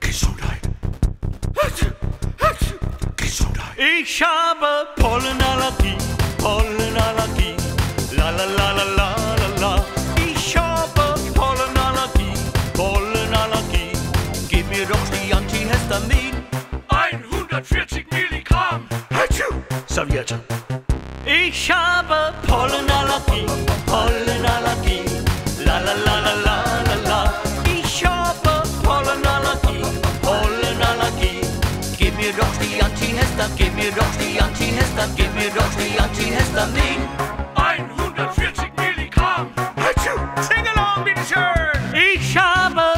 Gesundheit. Gesundheit. Ich habe Pollenallergie, Pollenallergie, la la la la la la. Ich habe Pollenallergie, Pollenallergie. Gib mir doch die Antihistamin. 140 Milligramm. Serviette. Ich habe Pollenallergie, mir doch die Anti-Hester, gib mir doch die Anti-Hester, gib mir doch die Anti-Hester, 140 Milligramm. Sing along, bitte schön. Ich habe